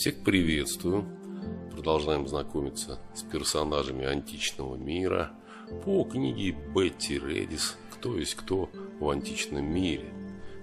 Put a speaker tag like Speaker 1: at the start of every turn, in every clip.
Speaker 1: Всех приветствую. Продолжаем знакомиться с персонажами античного мира по книге Бетти Редис «Кто есть кто в античном мире»,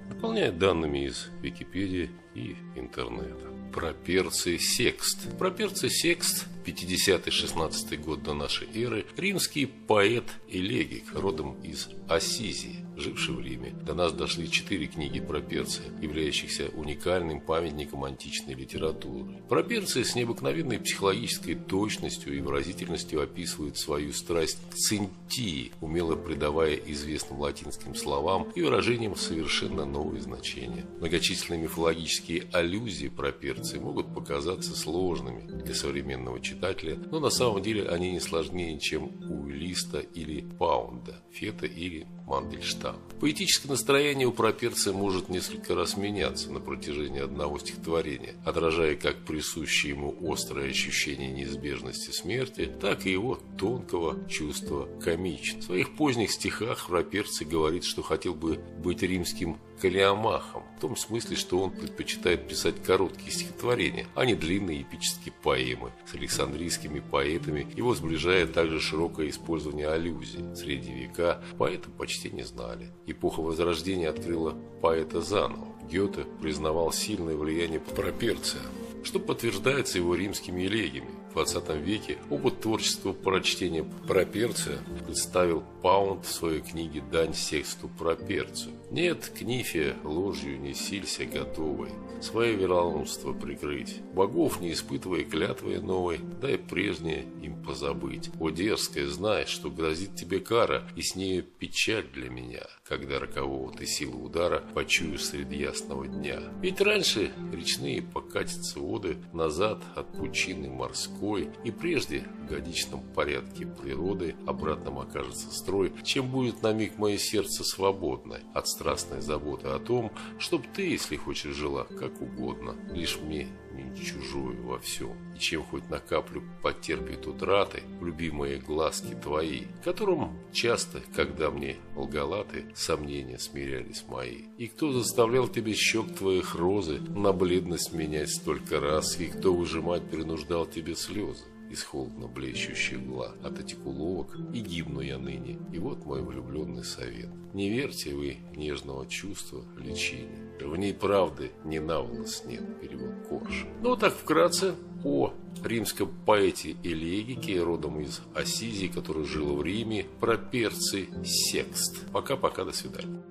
Speaker 1: дополняя данными из Википедии и интернета. Про перцы Секст. Про перцы Секст 50-16 год до нашей эры, римский поэт и легик, родом из Ассизии, живший в Риме. До нас дошли четыре книги про Перция, являющихся уникальным памятником античной литературы. Про Перция с необыкновенной психологической точностью и выразительностью описывают свою страсть к цинтии, умело придавая известным латинским словам и выражениям совершенно новые значения. Многочисленные мифологические аллюзии про Перция могут показаться сложными для современного читателя читателя, но на самом деле они не сложнее, чем у Листа или Паунда, Фета или Мандельштам. Поэтическое настроение у проперца может несколько раз меняться на протяжении одного стихотворения, отражая как присущее ему острое ощущение неизбежности смерти, так и его тонкого чувства комичности. В своих поздних стихах проперцы говорит, что хотел бы быть римским Калиамахом, в том смысле, что он предпочитает писать короткие стихотворения, а не длинные эпические поэмы. С александрийскими поэтами его сближает также широкое использование аллюзий. В средние века поэты почти не знали. Эпоха Возрождения открыла поэта заново. Гёте признавал сильное влияние Проперция, что подтверждается его римскими элегиями. В 20 веке опыт творчества прочтения Проперция представил Паунд в своей книге «Дань сексту Проперцию». Нет, Книфе, ложью не силься готовой, свое вероломство прикрыть. Богов не испытывая клятвы новой, дай прежнее им позабыть. О, дерзкая, знай, что грозит тебе кара, и с нею печаль для меня, когда рокового ты силы удара почую среди ясного дня. Ведь раньше речные покатятся воды назад от пучины морской, и прежде в годичном порядке природы обратным окажется строй, чем будет на миг мое сердце свободно от страстной заботы о том, чтоб ты, если хочешь, жила как угодно, лишь мне не чужую во всем. И чем хоть на каплю потерпит утраты любимые глазки твои, которым часто, когда мне лгалаты, сомнения смирялись мои. И кто заставлял тебе щек твоих розы на бледность менять столько раз, и кто выжимать принуждал тебе слезы? из холодно блещущих гла. От этих уловок и гибну я ныне. И вот мой влюбленный совет. Не верьте вы нежного чувства лечения. В ней правды ни на волос нет. Перевод Корж. Ну, так вкратце о римском поэте Элегике, родом из Ассизии, который жил в Риме, про перцы Секст. Пока-пока, до свидания.